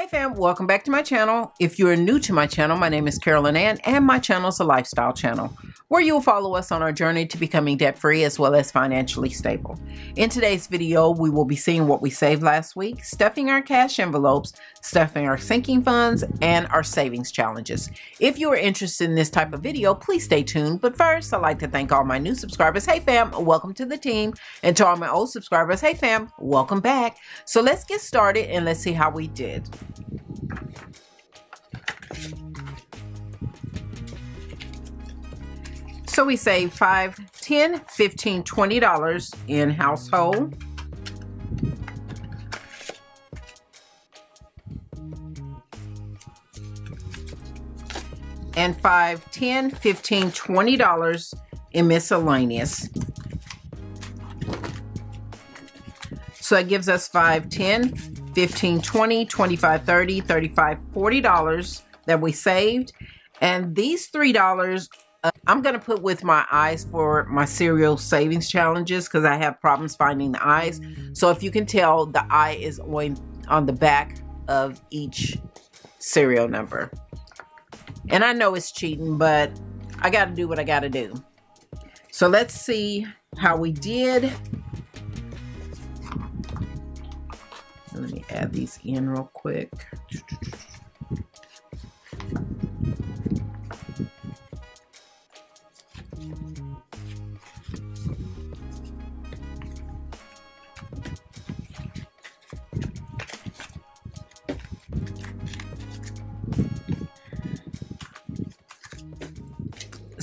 Hey fam, welcome back to my channel. If you're new to my channel, my name is Carolyn Ann and my channel is a lifestyle channel where you'll follow us on our journey to becoming debt-free as well as financially stable. In today's video, we will be seeing what we saved last week, stuffing our cash envelopes, stuffing our sinking funds, and our savings challenges. If you are interested in this type of video, please stay tuned. But first, I'd like to thank all my new subscribers. Hey fam, welcome to the team. And to all my old subscribers, hey fam, welcome back. So let's get started and let's see how we did. So we save 5, 10, 15, 20 dollars in household. And 5, 10, 15, 20 dollars in miscellaneous. So that gives us 5, 10, 15 20 25 30 35 40 dollars that we saved and these three dollars uh, i'm going to put with my eyes for my serial savings challenges because i have problems finding the eyes. So if you can tell the eye is on on the back of each serial number. And i know it's cheating but i got to do what i got to do. So let's see how we did. Let me add these in real quick.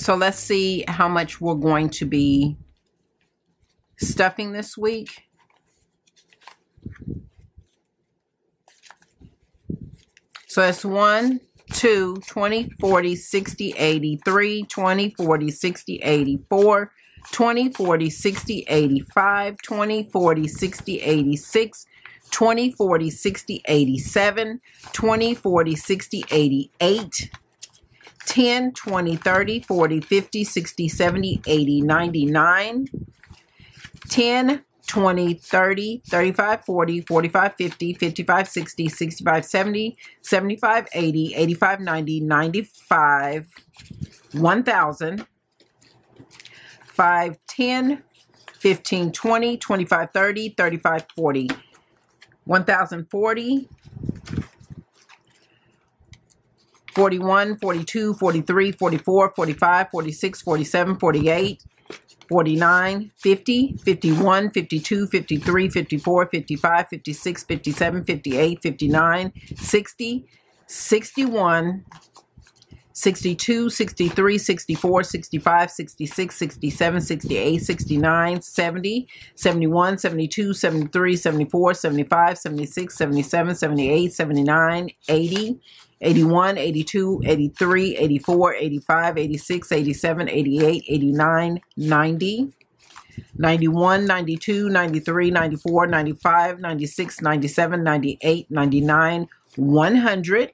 So let's see how much we're going to be stuffing this week. So it's 1, 2, 20, 40, 60, 80, 3, 20, 40, 60, 80, 4, 20, 40, 60, 85, 20, 40, 60, 86, 20, 40, 60, 87, 20, 40, 60, 88, 10, 20, 30, 40, 50, 60, 70, 80, 99, 10, 20, 30, 35, 40, 45, 50, 55, 60, 65, 70, 75, 80, 85, 90, 95, 1000, 5, 10, 15, 20, 25, 30, 35, 40, 1040, 41, 42, 43, 44, 45, 46, 47, 48, 49, 50, 51, 52, 53, 54, 55, 56, 57, 58, 59, 60, 61, 62, 63, 64, 65, 66, 67, 68, 69, 70, 71, 72, 73, 74, 75, 76, 77, 78, 79, 80, 81, 82, 83, 84, 85, 86, 87, 88, 89, 90, 91, 92, 93, 94, 95, 96, 97, 98, 99, 100,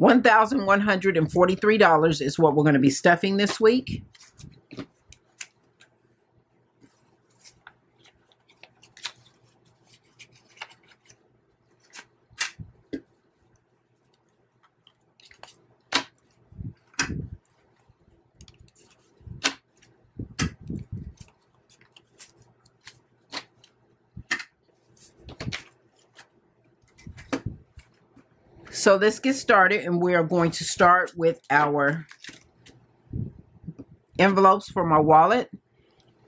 $1,143 is what we're going to be stuffing this week. So let's get started and we are going to start with our envelopes for my wallet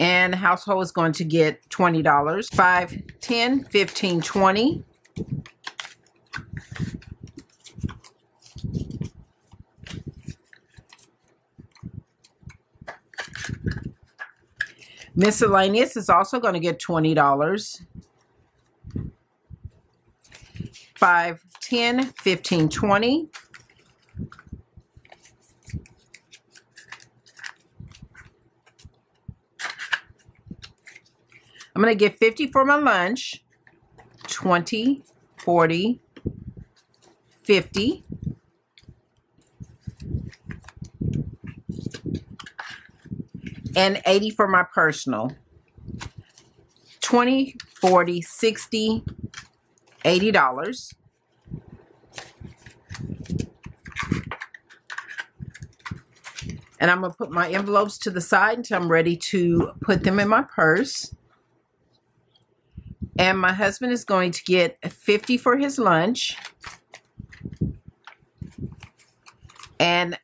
and household is going to get $20. 5, 10, 15, 20. Miscellaneous is also going to get $20. 5, 10, 15, 20. I'm going to get 50 for my lunch, 20, 40, 50. And 80 for my personal. 20, 40, 60, $80. And I'm going to put my envelopes to the side until I'm ready to put them in my purse. And my husband is going to get 50 for his lunch. And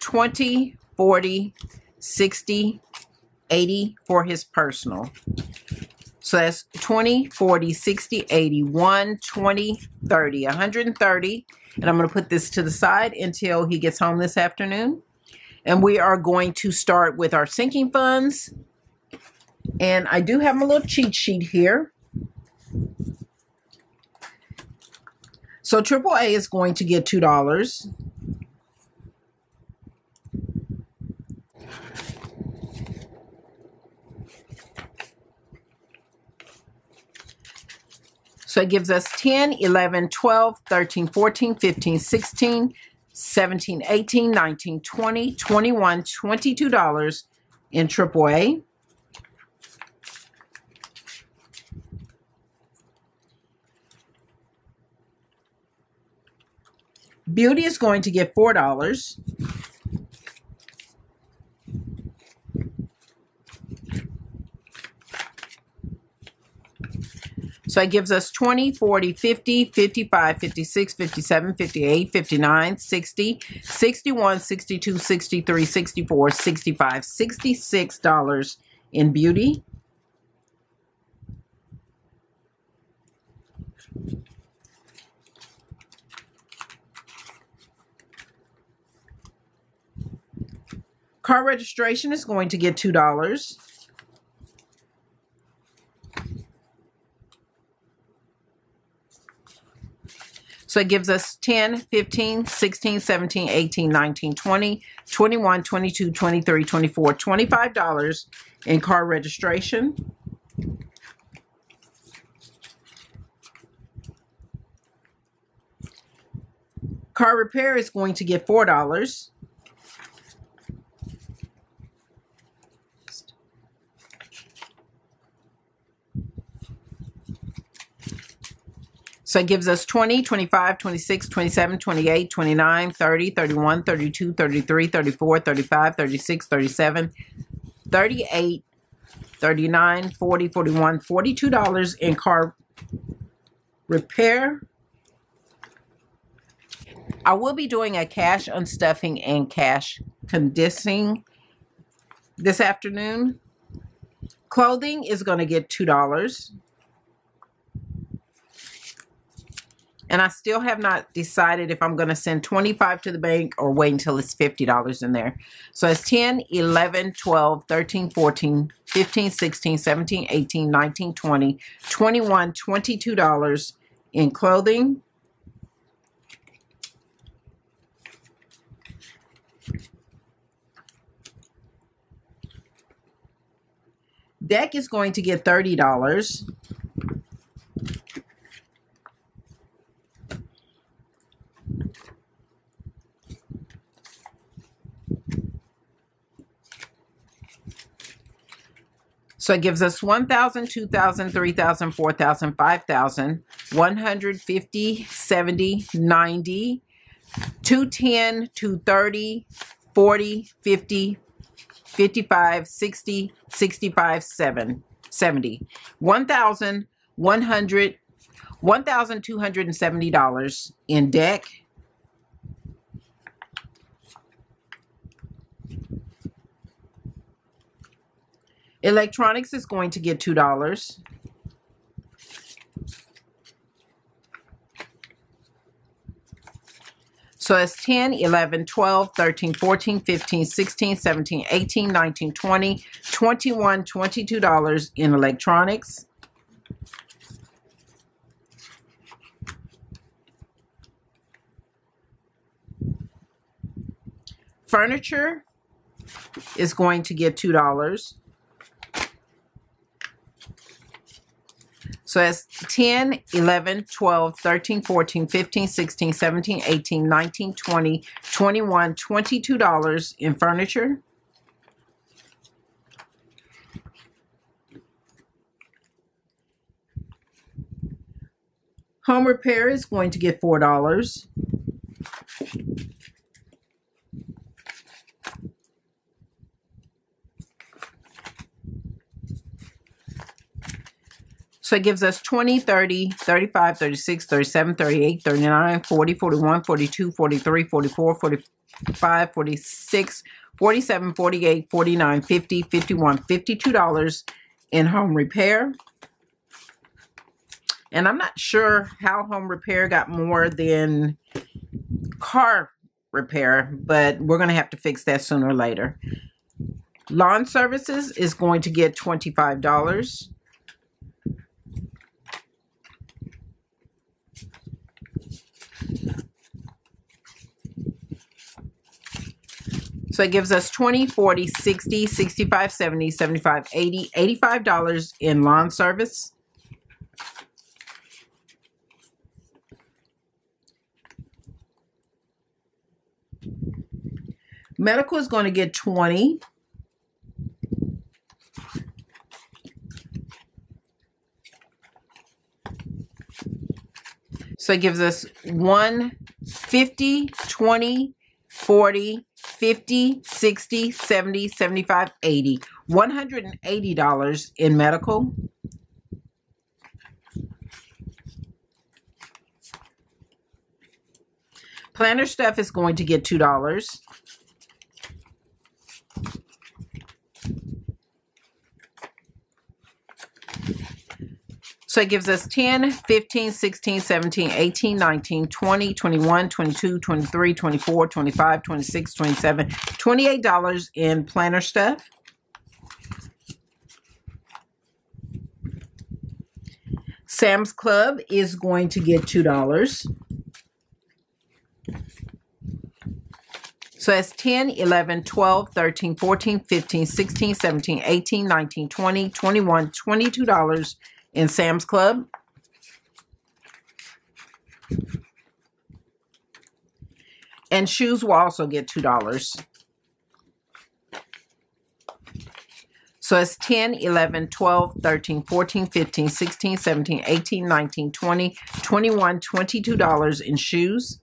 20, 40, 60, 80 for his personal. So that's 20, 40, 60, 80, 1, 20, 30, 130. And I'm going to put this to the side until he gets home this afternoon. And we are going to start with our sinking funds. And I do have my little cheat sheet here. So AAA is going to get $2. So it gives us 10, 11, 12, 13, 14, 15, 16, 17, 18, 19, 20, 21, $22 in AAA. Beauty is going to get $4. So it gives us 20, 40, 50, 55, 56, 57, 58, 59, 60, 61, 62, 63, 64, 65, $66 in beauty. Car registration is going to get $2. So it gives us 10, 15, 16, 17, 18, 19, 20, 21, 22, 23, 24, $25 in car registration. Car repair is going to get $4. So it gives us 20, 25, 26, 27, 28, 29, 30, 31, 32, 33, 34, 35, 36, 37, 38, 39, 40, 41, $42 in car repair. I will be doing a cash unstuffing and cash conditioning this afternoon. Clothing is going to get $2. And I still have not decided if I'm going to send 25 to the bank or wait until it's $50 in there. So it's 10, 11, 12, 13, 14, 15, 16, 17, 18, 19, 20, 21, $22 in clothing. Deck is going to get $30. So it gives us 1,000, 2,000, 3,000, 4,000, 5,000, 150, 70, 90, 210, 230, 40, 50, 55, 60, 65, 7, 70. 1,100, $1,270 in deck Electronics is going to get $2. So that's 10, 11, 12, 13, 14, 15, 16, 17, 18, 19, 20, 21, $22 in electronics. Furniture is going to get $2. So that's 10, 11, 12, 13, 14, 15, 16, 17, 18, 19, 20, 21, $22 in furniture. Home repair is going to get $4. So it gives us 20, 30, 35, 36, 37, 38, 39, 40, 41, 42, 43, 44, 45, 46, 47, 48, 49, 50, 51, $52 in home repair. And I'm not sure how home repair got more than car repair, but we're going to have to fix that sooner or later. Lawn services is going to get $25. So it gives us 20, 40, 60, 65, 70, 75, 80, $85 in lawn service. Medical is going to get 20. So it gives us 1, 50, 20, 40, 50, 60, 70, 75, 80. $180 in medical. Planner stuff is going to get $2. So it gives us 10, 15, 16, 17, 18, 19, 20, 21, 22, 23, 24, 25, 26, 27, $28 in planner stuff. Sam's Club is going to get $2. So that's 10, 11, 12, 13, 14, 15, 16, 17, 18, 19, 20, 21, $22 in Sam's Club. And shoes will also get $2. So it's 10, 11, 12, 13, 14, 15, 16, 17, 18, 19, 20, 21, $22 in shoes.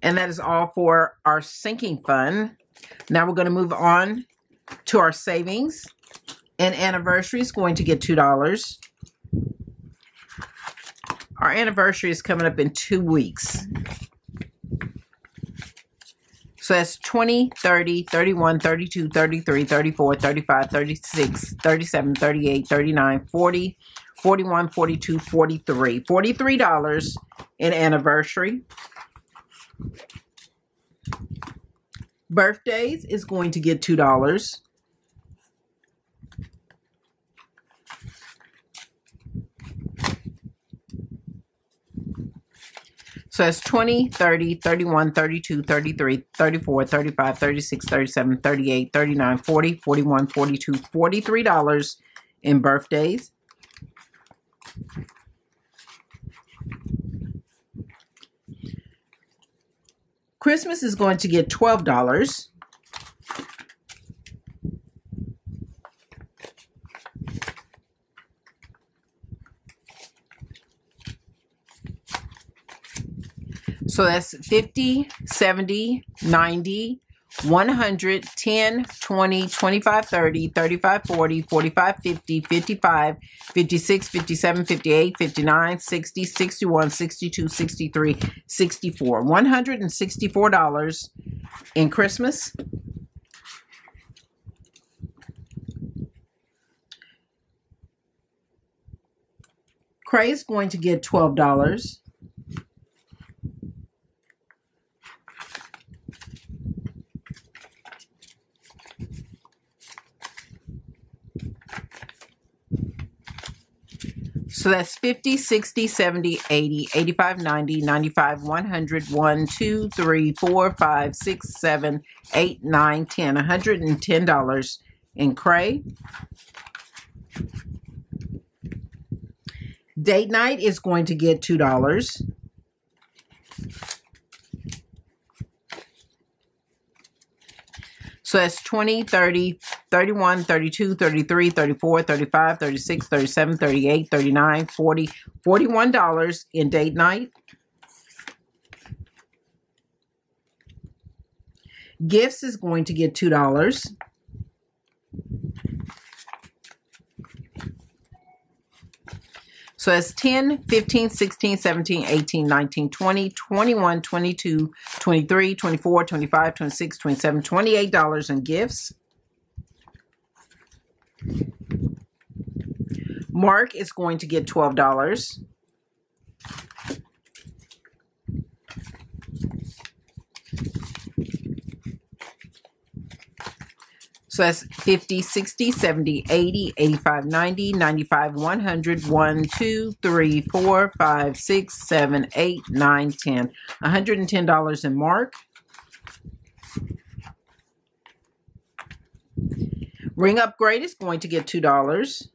And that is all for our sinking fund. Now we're going to move on to our savings. And anniversary is going to get $2. Our anniversary is coming up in two weeks. So that's 20, 30, 31, 32, 33, 34, 35, 36, 37, 38, 39, 40, 41, 42, 43. $43 in anniversary. Birthdays is going to get $2. So that's 20, 30, 31, 32, 33, 34, 35, 36, 37, 38, 39, 40, 41, 42, $43 in birthdays. Christmas is going to get $12. So that's 50, 70, 90, 100, 10, 20, 25, 30, 35, 40, 45, 50, 55, 56, 57, 58, 59, 60, 61, 62, 63, 64. $164 in Christmas. Cray is going to get $12. So that's 50, 60, 70, 80, 85, 90, 95, 100, 1, 2, 3, 4, 5, 6, 7, 8, 9, 10. $110 in Cray. Date night is going to get $2. So that's 20, 30, 31, 32, 33, 34, 35, 36, 37, 38, 39, 40, $41 in date night. Gifts is going to get $2. So that's 10, 15, 16, 17, 18, 19, 20, 21, 22, 23, 24, 25, 26, 27, $28 in gifts. Mark is going to get $12. So that's 50, 60, 70, 80, 85, 90, 95, 100, 1, 2, 3, 4, 5, 6, 7, 8, 9, 10. $110 in mark. Ring upgrade is going to get $2.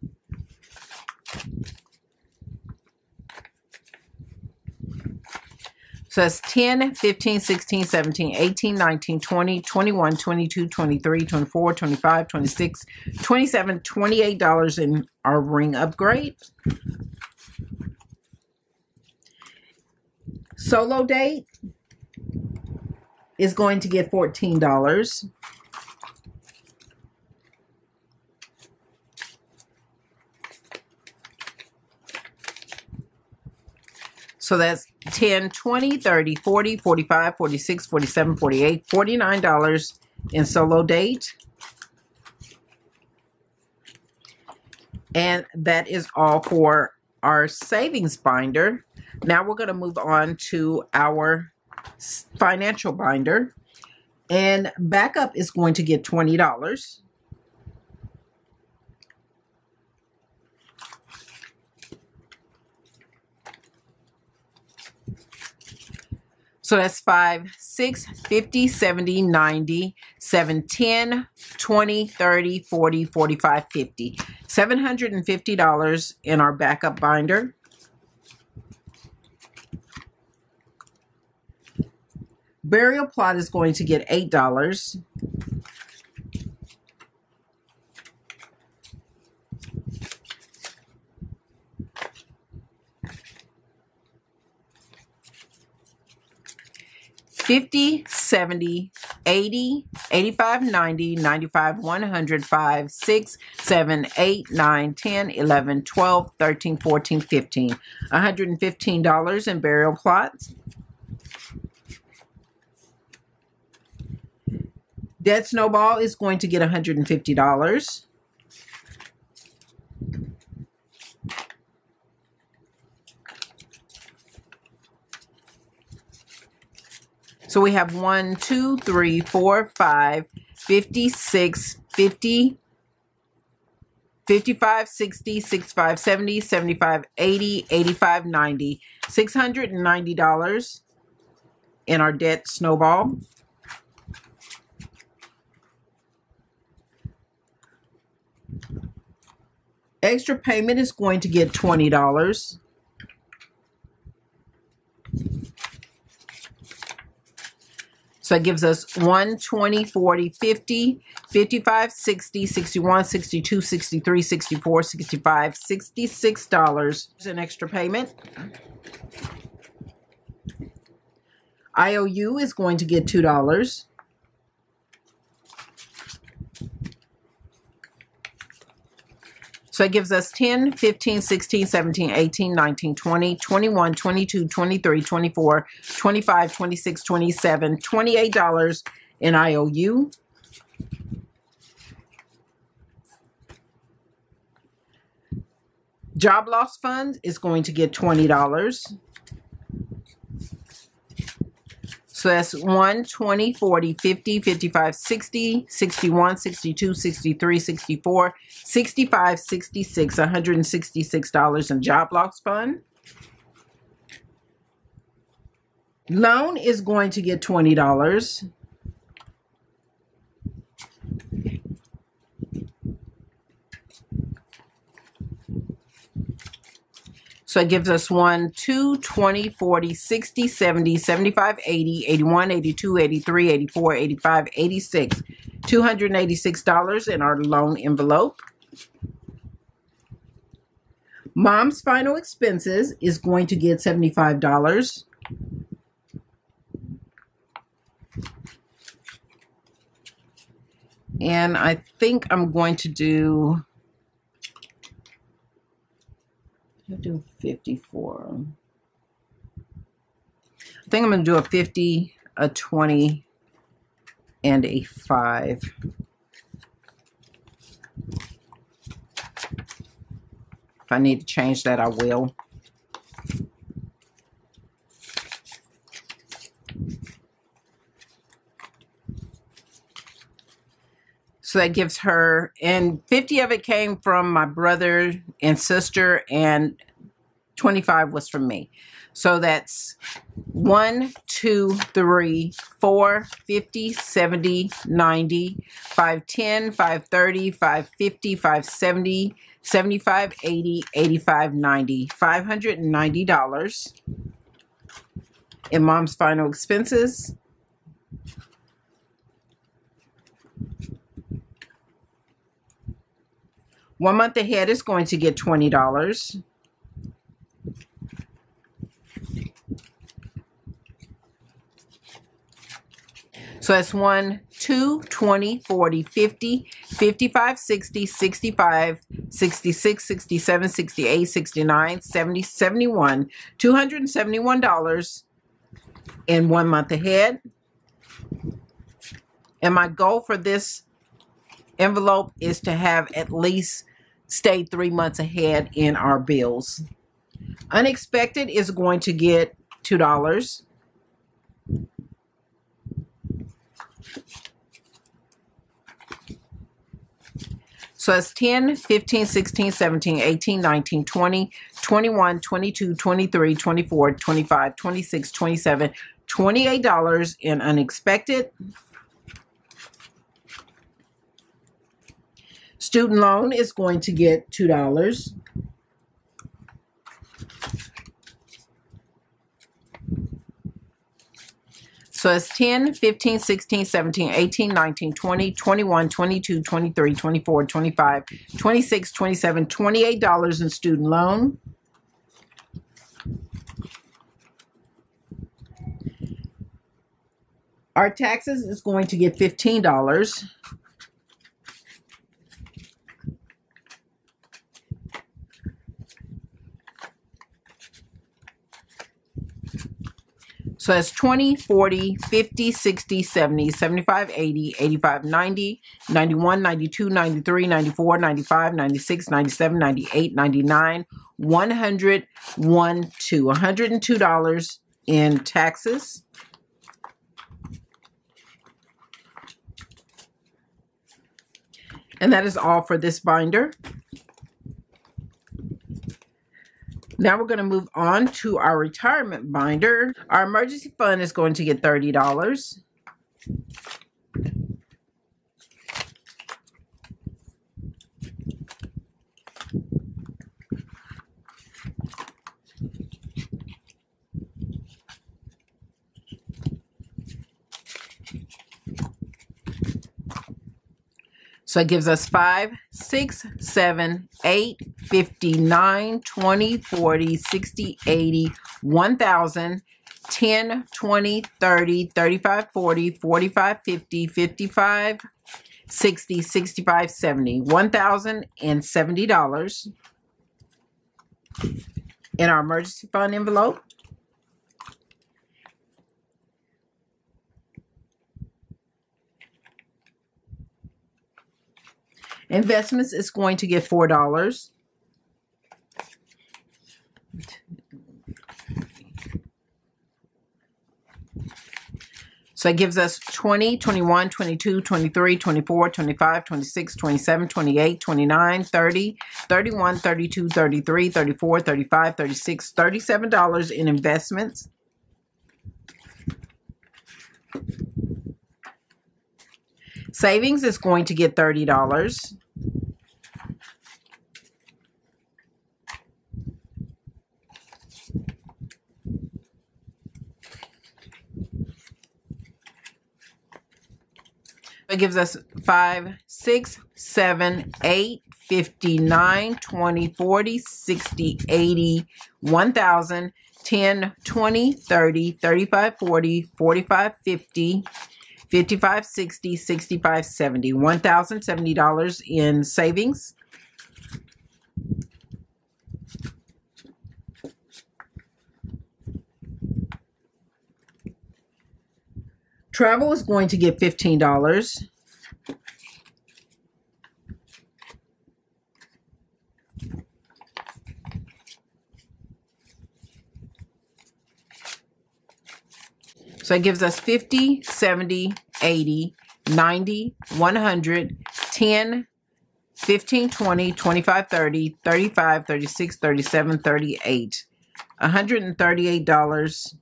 So that's 10, 15, 16, 17, 18, 19, 20, 21, 22, 23, 24, 25, 26, 27, $28 in our ring upgrade. Solo date is going to get $14. So that's 10, 20, 30, 40, 45, 46, 47, 48, $49 in solo date. And that is all for our savings binder. Now we're going to move on to our financial binder. And backup is going to get $20. So that's 5, 6, 50, 70, 90, 7, 10, 20, 30, 40, 45, 50. $750 in our backup binder. Burial plot is going to get $8. Fifty, seventy, eighty, eighty-five, ninety, ninety-five, one hundred, five, six, seven, eight, nine, ten, eleven, twelve, thirteen, fourteen, fifteen. $115 in burial plots. Debt Snowball is going to get $150. So we have 1, 2, 3, 4, 5, 56, 50, 55, 60, 65, 70, 75, 80, 85, 90. $690 in our debt snowball. Extra payment is going to get $20. So it gives us 1, 20, 40, 50, 55, 60, 61, 62, 63, 64, 65, $66 an extra payment. IOU is going to get $2. So it gives us 10, 15, 16, 17, 18, 19, 20, 21, 22, 23, 24, 25, 26, 27, $28 in IOU. Job loss fund is going to get $20. So that's 1, 20, 40, 50, 55, 60, 61, 62, 63, 64, 65, 66, $166 in job loss fund. Loan is going to get $20. So it gives us 1, 2, 20, 40, 60, 70, 75, 80, 81, 82, 83, 84, 85, 86. $286 in our loan envelope. Mom's final expenses is going to get $75. And I think I'm going to do I do 54. I think I'm going to do a 50, a 20, and a 5. If I need to change that, I will. So that gives her, and 50 of it came from my brother and sister, and 25 was from me. So that's 1, 2, 3, 4, 50, 70, 90, 510, 530, 550, 570, 75, 80, 85, 90. $590 in mom's final expenses. One month ahead is going to get $20. So that's 1, 2, 20, 40, 50, 55, 60, 65, 66, 67, 68, 69, 70, 71, $271 in one month ahead. And my goal for this envelope is to have at least stay three months ahead in our bills. Unexpected is going to get $2. So that's 10, 15, 16, 17, 18, 19, 20, 21, 22, 23, 24, 25, 26, 27, $28 in unexpected. Student loan is going to get $2. So it's 10, 15, 16, 17, 18, 19, 20, 21, 22, 23, 24, 25, 26, 27, $28 in student loan. Our taxes is going to get $15. So that's 20, 40, 50, 60, 70, 75, 80, 85, 90, 91, 92, 93, 94, 95, 96, 97, 98, 99, 100, 1, 2. $102 in taxes. And that is all for this binder. Now we're going to move on to our retirement binder. Our emergency fund is going to get $30. So it gives us 5, 6, 7, 8, 59, 20, 40, 60, 80, 1,000, 10, 20, 30, 35, 40, 45, 50, 55, 60, 65, 70, $1,070 in our emergency fund envelope. Investments is going to get $4. So it gives us 20, 21, 22, 23, 24, 25, 26, 27, 28, 29, 30, 31, 32, 33, 34, 35, 36, $37 in investments. Savings is going to get $30. It gives us 5, 6, 7, 8, 59, 20, 40, 60, 80, 1,000, 10, 20, 30, 35, 40, 45, 50, 55, 60, 65, 70. $1,070 in savings. Travel is going to get $15. So it gives us 50, 70, 80, 90, 100, 10, 15, 20, 25, 30, 35, 36, 37, 38. $138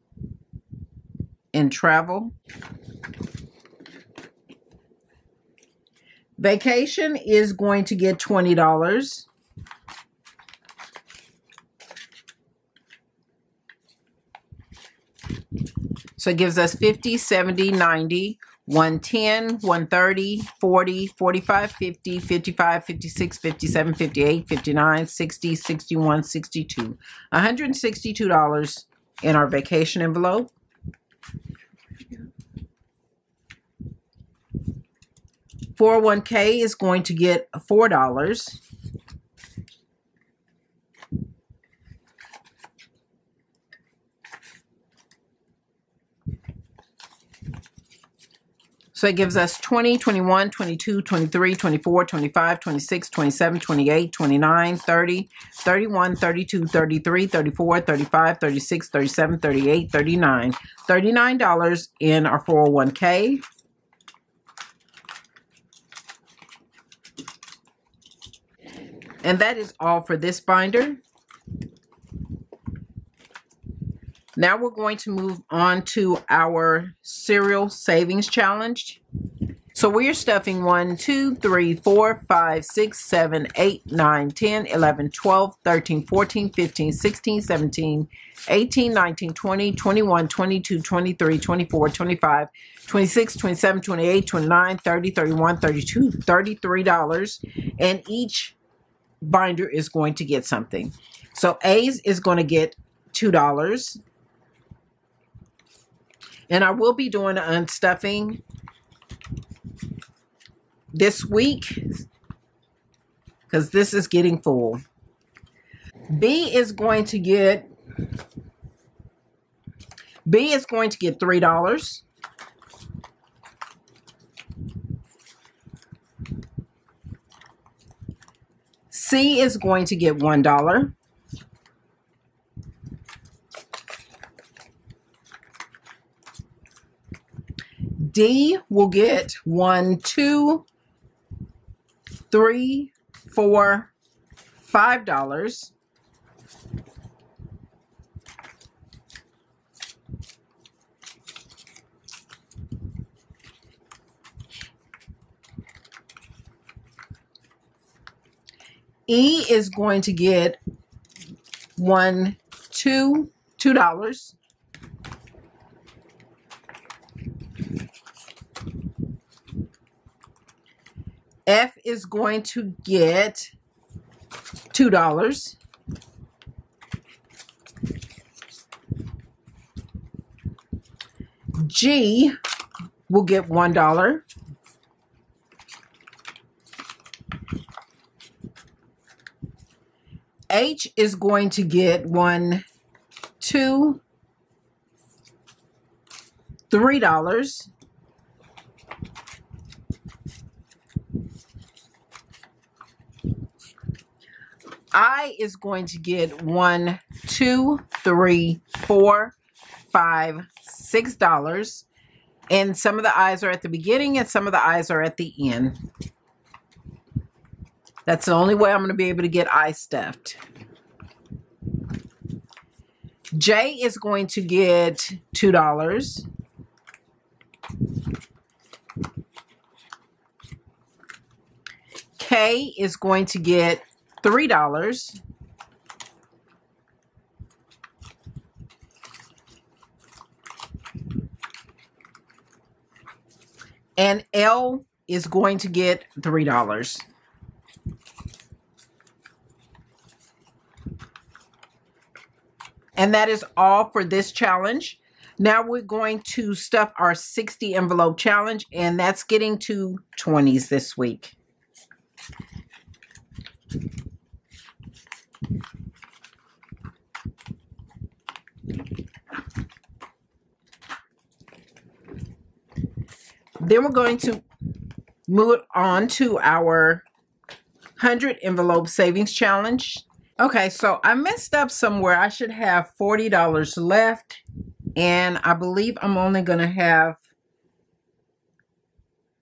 in travel. Vacation is going to get $20. So it gives us 50, 70, 90, 110, 130, 40, 45, 50, 55, 56, 57, 58, 59, 60, 61, 62. $162 in our vacation envelope. Four oh one k is going to get $4. So it gives us 20, 21, 22, 23, 24, 25, 26, 27, 28, 29, 30, 31, 32, 33, 34, 35, 36, 37, 38, 39. $39 in our 401k. And that is all for this binder. Now we're going to move on to our serial savings challenge. So we are stuffing 1, 2, 3, 4, 5, 6, 7, 8, 9, 10, 11, 12, 13, 14, 15, 16, 17, 18, 19, 20, 21, 22, 23, 24, 25, 26, 27, 28, 29, 30, 31, 32, $33. And each binder is going to get something. So A's is going to get $2. And I will be doing unstuffing this week because this is getting full. B is going to get B is going to get three dollars. C is going to get one dollar. D will get one, two, three, four, five dollars. E is going to get one, two, two dollars. Is going to get $2. G will get $1. H is going to get one, two, three dollars. I is going to get one, two, three, four, five, six dollars. And some of the eyes are at the beginning and some of the eyes are at the end. That's the only way I'm going to be able to get eye stuffed. J is going to get $2. K is going to get $3. And L is going to get $3. And that is all for this challenge. Now we're going to stuff our 60 envelope challenge, and that's getting to 20s this week. Then we're going to move on to our 100 envelope savings challenge. Okay, so I messed up somewhere. I should have $40 left. And I believe I'm only going to have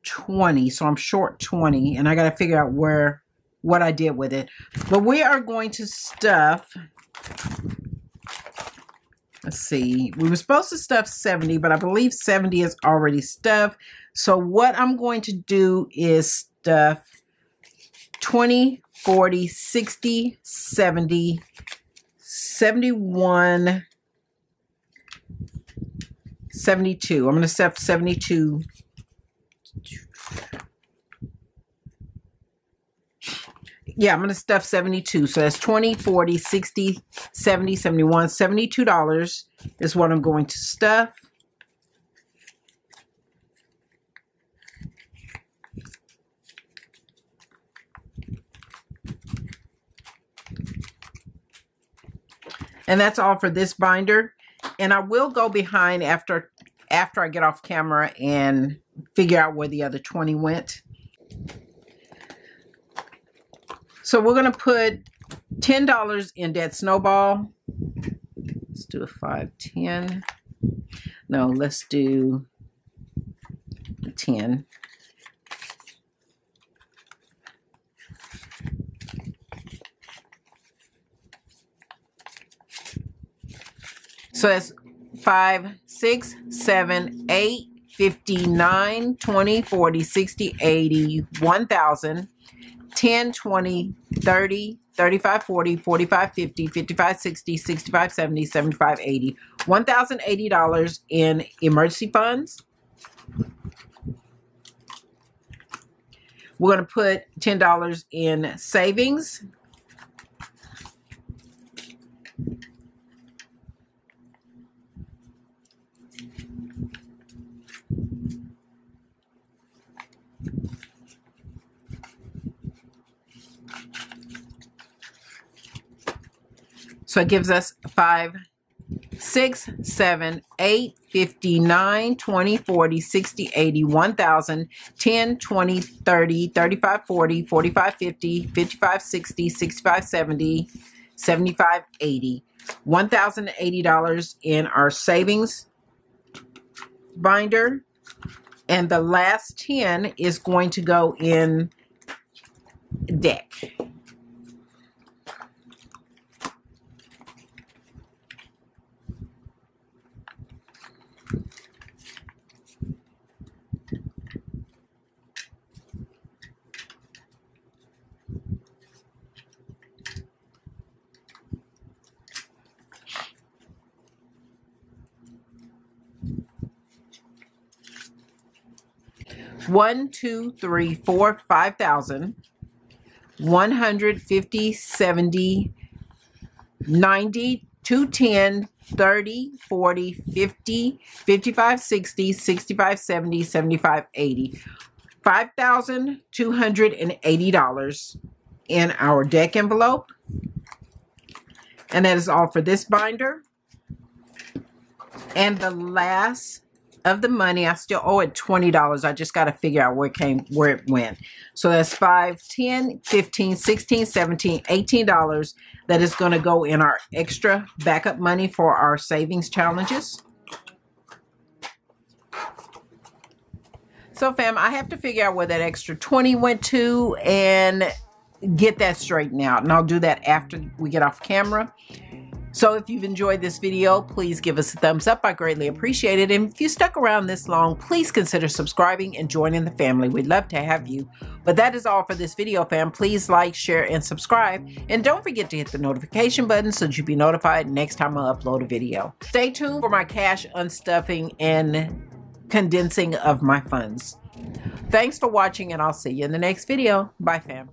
20. So I'm short 20. And I got to figure out where, what I did with it. But we are going to stuff, let's see. We were supposed to stuff 70, but I believe 70 is already stuffed. So what I'm going to do is stuff 20, 40, 60, 70, 71, 72. I'm going to stuff 72. Yeah, I'm going to stuff 72. So that's 20, 40, 60, 70, 71, $72 is what I'm going to stuff. And that's all for this binder. And I will go behind after after I get off camera and figure out where the other 20 went. So we're going to put $10 in Debt Snowball. Let's do a 510. No, let's do 10. So that's 5, 6, 7, 8, 59, 20, 40, 60, 80, 1,000, 10, 20, 30, 35, 40, 45, 50, 55, 60, 65, 70, 75, 80. $1,080 in emergency funds. We're going to put $10 in savings. So it gives us 5, 6, 7, 8, 59, 20, 40, 60, 80, 1,000, 10, 20, 30, 35, 40, 45, 50, 55, 60, 65, 70, 75, 80. $1,080 in our savings binder. And the last 10 is going to go in deck. One, two, three, four, five thousand, one hundred, fifty, seventy, ninety, two, ten, thirty, forty, fifty, fifty-five, sixty, sixty-five, seventy, seventy-five, eighty. Five thousand two hundred and eighty dollars in our deck envelope. And that is all for this binder. And the last of the money. I still owe it $20. I just got to figure out where it came, where it went. So that's 5, 10, 15, 16, 17, $18 that is going to go in our extra backup money for our savings challenges. So, fam, I have to figure out where that extra 20 went to and get that straightened out. And I'll do that after we get off camera. So if you've enjoyed this video, please give us a thumbs up. I greatly appreciate it. And if you stuck around this long, please consider subscribing and joining the family. We'd love to have you. But that is all for this video, fam. Please like, share, and subscribe. And don't forget to hit the notification button so that you'll be notified next time I upload a video. Stay tuned for my cash unstuffing and condensing of my funds. Thanks for watching, and I'll see you in the next video. Bye, fam.